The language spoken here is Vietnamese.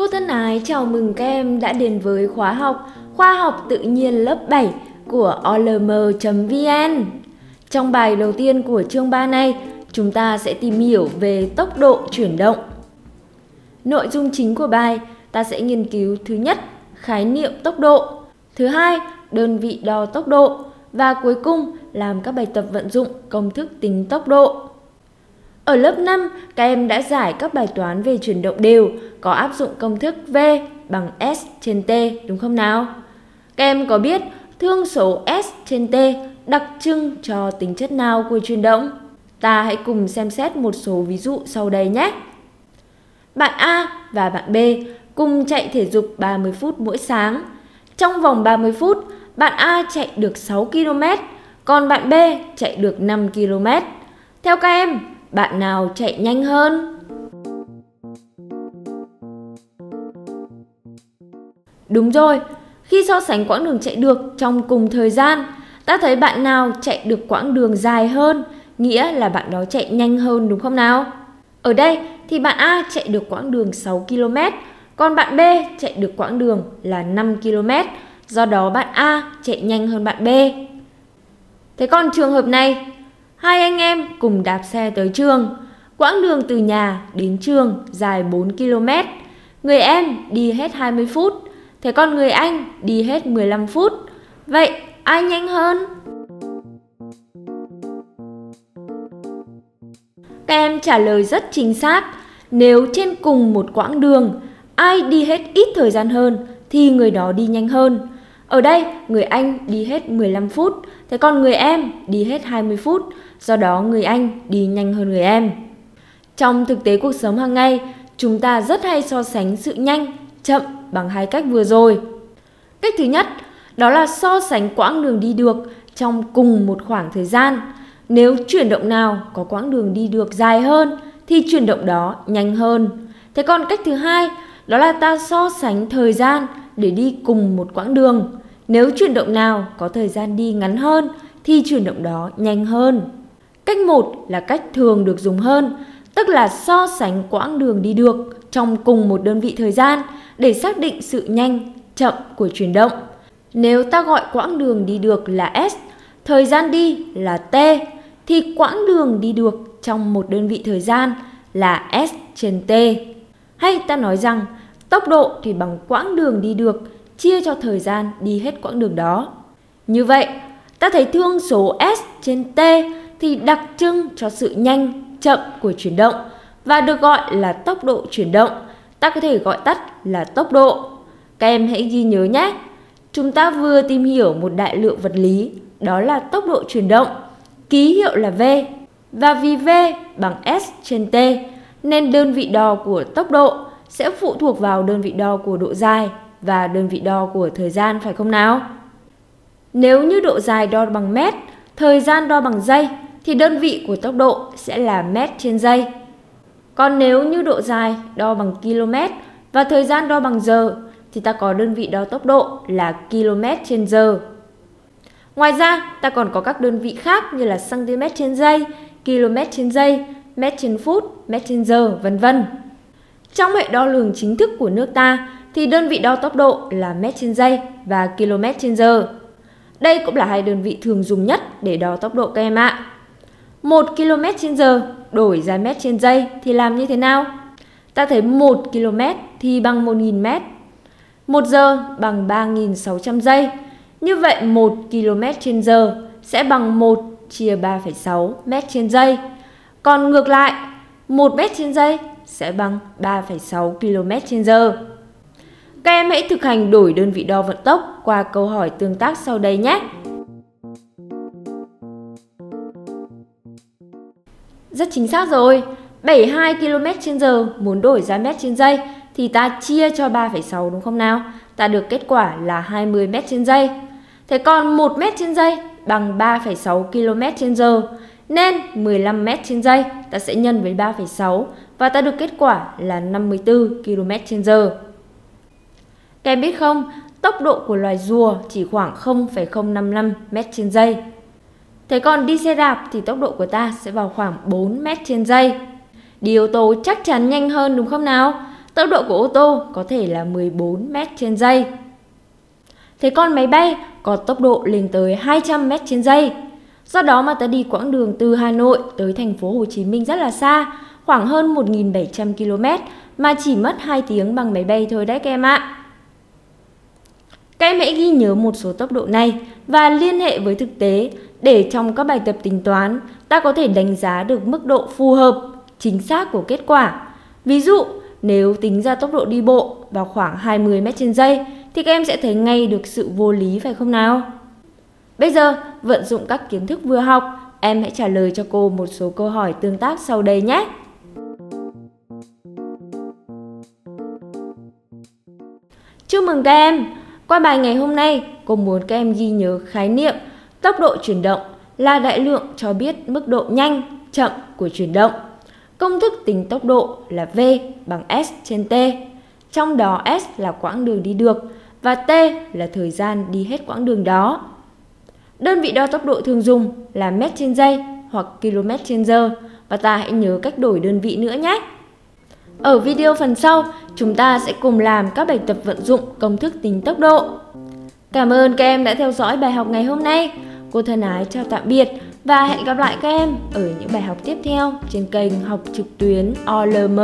Cô thân ái chào mừng các em đã đến với khóa học Khoa học tự nhiên lớp 7 của olm.vn. Trong bài đầu tiên của chương 3 này, chúng ta sẽ tìm hiểu về tốc độ chuyển động. Nội dung chính của bài, ta sẽ nghiên cứu thứ nhất, khái niệm tốc độ, thứ hai, đơn vị đo tốc độ và cuối cùng làm các bài tập vận dụng công thức tính tốc độ. Ở lớp 5, các em đã giải các bài toán về chuyển động đều có áp dụng công thức V bằng S trên T đúng không nào? Các em có biết thương số S trên T đặc trưng cho tính chất nào của chuyển động? Ta hãy cùng xem xét một số ví dụ sau đây nhé. Bạn A và bạn B cùng chạy thể dục 30 phút mỗi sáng. Trong vòng 30 phút, bạn A chạy được 6 km, còn bạn B chạy được 5 km. Theo các em, bạn nào chạy nhanh hơn? Đúng rồi, khi so sánh quãng đường chạy được trong cùng thời gian, ta thấy bạn nào chạy được quãng đường dài hơn, nghĩa là bạn đó chạy nhanh hơn đúng không nào? Ở đây thì bạn A chạy được quãng đường 6 km, còn bạn B chạy được quãng đường là 5 km, do đó bạn A chạy nhanh hơn bạn B. Thế còn trường hợp này, hai anh em cùng đạp xe tới trường, quãng đường từ nhà đến trường dài 4 km. Người em đi hết 20 phút, thế còn người anh đi hết 15 phút. Vậy ai nhanh hơn? Các em trả lời rất chính xác. Nếu trên cùng một quãng đường, ai đi hết ít thời gian hơn thì người đó đi nhanh hơn. Ở đây, người anh đi hết 15 phút, thế còn người em đi hết 20 phút, do đó người anh đi nhanh hơn người em. Trong thực tế cuộc sống hàng ngày, chúng ta rất hay so sánh sự nhanh, chậm bằng hai cách vừa rồi. Cách thứ nhất, đó là so sánh quãng đường đi được trong cùng một khoảng thời gian. Nếu chuyển động nào có quãng đường đi được dài hơn thì chuyển động đó nhanh hơn. Thế còn cách thứ hai, đó là ta so sánh thời gian để đi cùng một quãng đường. Nếu chuyển động nào có thời gian đi ngắn hơn thì chuyển động đó nhanh hơn. Cách 1 là cách thường được dùng hơn, tức là so sánh quãng đường đi được trong cùng một đơn vị thời gian để xác định sự nhanh, chậm của chuyển động. Nếu ta gọi quãng đường đi được là S, thời gian đi là T, thì quãng đường đi được trong một đơn vị thời gian là S trên T. Hay ta nói rằng tốc độ thì bằng quãng đường đi được chia cho thời gian đi hết quãng đường đó. Như vậy, ta thấy thương số S trên T thì đặc trưng cho sự nhanh, chậm của chuyển động và được gọi là tốc độ chuyển động. Ta có thể gọi tắt là tốc độ. Các em hãy ghi nhớ nhé. Chúng ta vừa tìm hiểu một đại lượng vật lý, đó là tốc độ chuyển động, ký hiệu là V. Và vì V bằng S trên T, nên đơn vị đo của tốc độ sẽ phụ thuộc vào đơn vị đo của độ dài và đơn vị đo của thời gian phải không nào? Nếu như độ dài đo bằng mét, thời gian đo bằng giây thì đơn vị của tốc độ sẽ là mét trên giây. Còn nếu như độ dài đo bằng km và thời gian đo bằng giờ thì ta có đơn vị đo tốc độ là km trên giờ. Ngoài ra, ta còn có các đơn vị khác như là cm trên giây, km trên giây, mét trên phút, mét trên giờ, vân vân. Trong hệ đo lường chính thức của nước ta thì đơn vị đo tốc độ là mét trên giây và km trên giờ. Đây cũng là hai đơn vị thường dùng nhất để đo tốc độ các em ạ. 1 km trên giờ đổi ra mét trên giây thì làm như thế nào? Ta thấy 1 km thì bằng 1.000 mét. 1 giờ bằng 3.600 giây. Như vậy 1 km trên giờ sẽ bằng 1 chia 3,6 mét trên giây. Còn ngược lại, 1 mét trên giây sẽ bằng 3,6 km trên giờ. Các em hãy thực hành đổi đơn vị đo vận tốc qua câu hỏi tương tác sau đây nhé. Rất chính xác rồi. 72 km trên giờ muốn đổi ra mét trên giây thì ta chia cho 3,6 đúng không nào? Ta được kết quả là 20 mét trên giây. Thế còn 1 mét trên giây bằng 3,6 km trên giờ. Nên 15 mét trên giây ta sẽ nhân với 3,6 và ta được kết quả là 54 km trên giờ. Các em biết không, tốc độ của loài rùa chỉ khoảng 0,055 m trên giây. Thế còn đi xe đạp thì tốc độ của ta sẽ vào khoảng 4 m trên giây. Đi ô tô chắc chắn nhanh hơn đúng không nào? tốc độ của ô tô có thể là 14 m trên giây. Thế còn máy bay có tốc độ lên tới 200 m trên giây. Do đó mà ta đi quãng đường từ Hà Nội tới thành phố Hồ Chí Minh rất là xa, khoảng hơn 1.700 km mà chỉ mất 2 tiếng bằng máy bay thôi đấy các em ạ. Các em hãy ghi nhớ một số tốc độ này và liên hệ với thực tế để trong các bài tập tính toán ta có thể đánh giá được mức độ phù hợp, chính xác của kết quả. Ví dụ, nếu tính ra tốc độ đi bộ vào khoảng 20 m trên giây thì các em sẽ thấy ngay được sự vô lý phải không nào? Bây giờ, vận dụng các kiến thức vừa học, em hãy trả lời cho cô một số câu hỏi tương tác sau đây nhé. Chúc mừng các em! Qua bài ngày hôm nay, cô muốn các em ghi nhớ khái niệm tốc độ chuyển động là đại lượng cho biết mức độ nhanh, chậm của chuyển động. Công thức tính tốc độ là V bằng S trên T. Trong đó S là quãng đường đi được và T là thời gian đi hết quãng đường đó. Đơn vị đo tốc độ thường dùng là mét trên giây hoặc km trên giờ và ta hãy nhớ cách đổi đơn vị nữa nhé. Ở video phần sau, chúng ta sẽ cùng làm các bài tập vận dụng công thức tính tốc độ. Cảm ơn các em đã theo dõi bài học ngày hôm nay. Cô thân ái chào tạm biệt và hẹn gặp lại các em ở những bài học tiếp theo trên kênh học trực tuyến OLM.